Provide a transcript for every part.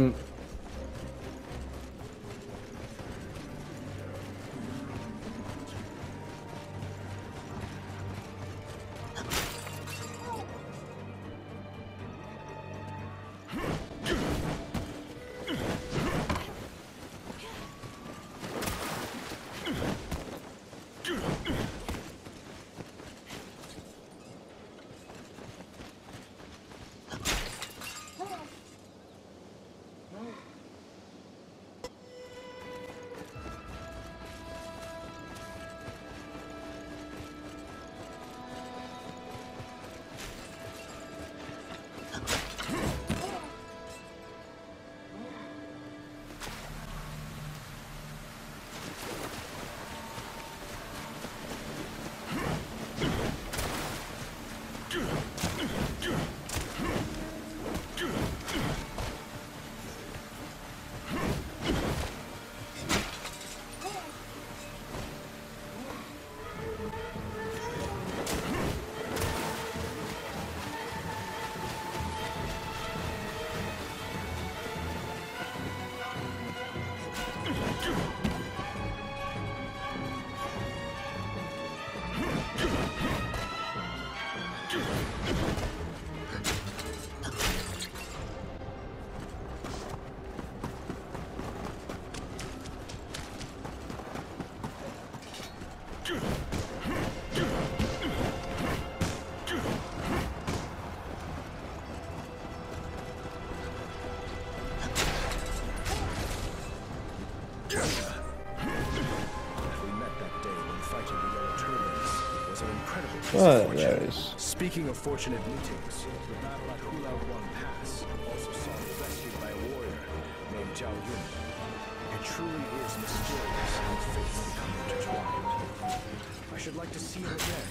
Mm. Incredible piece of there is. Speaking of fortunate meetings, the battle at Hulao Pass also saw rescued by a warrior named Zhao Yun. It truly is mysterious how fates become intertwined. I should like to see him again,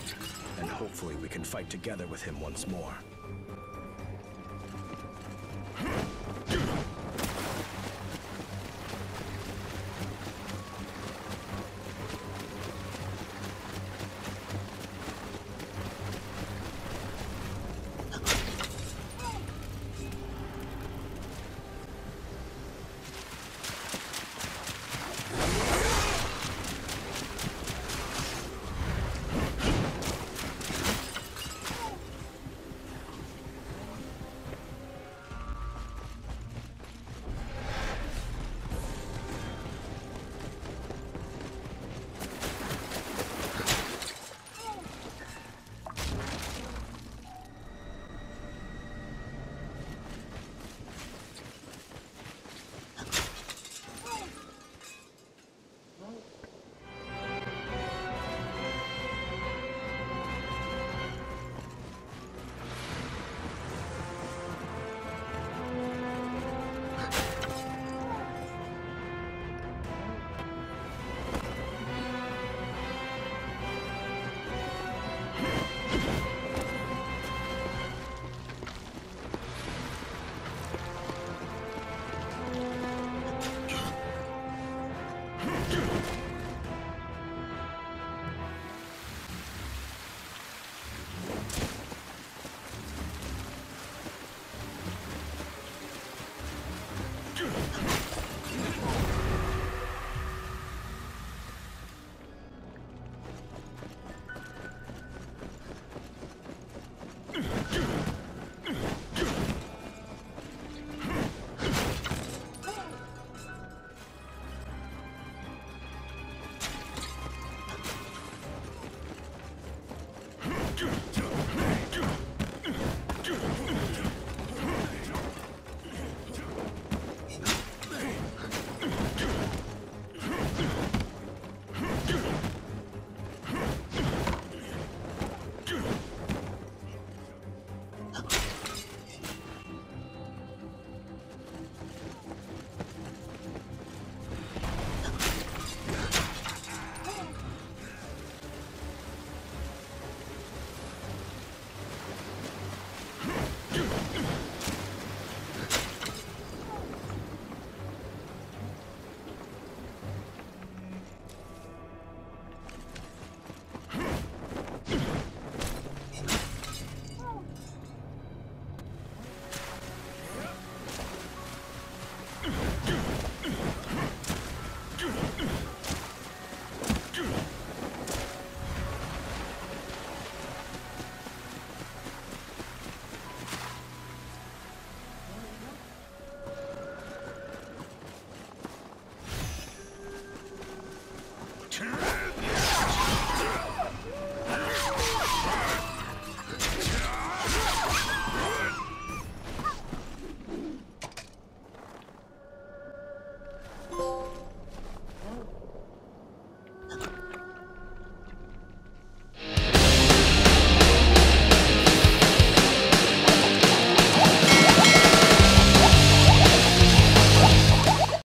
and hopefully we can fight together with him once more.